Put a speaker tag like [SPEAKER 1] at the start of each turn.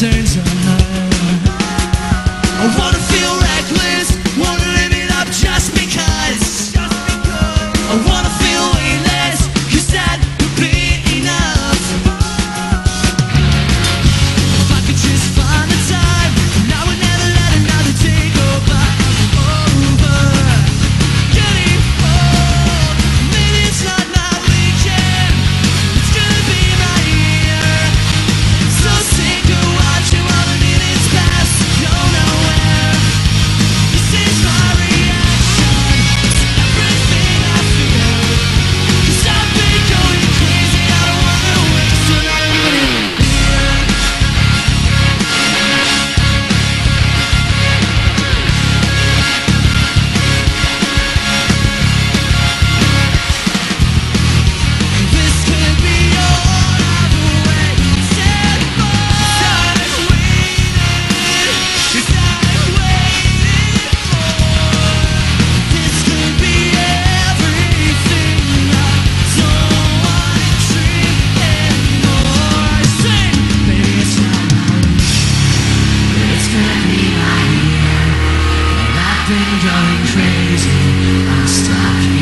[SPEAKER 1] turns. crazy. I start.